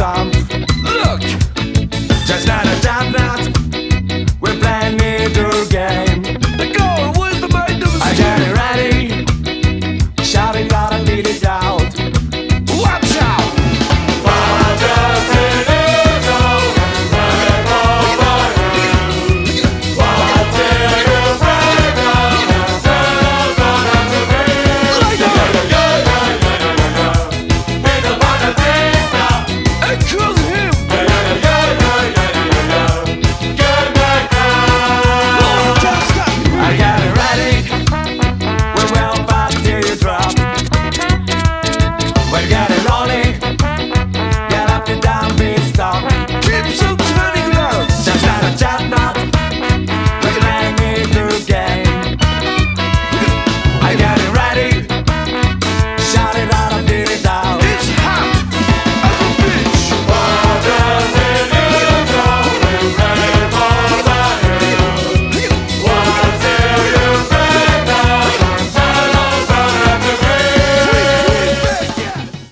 time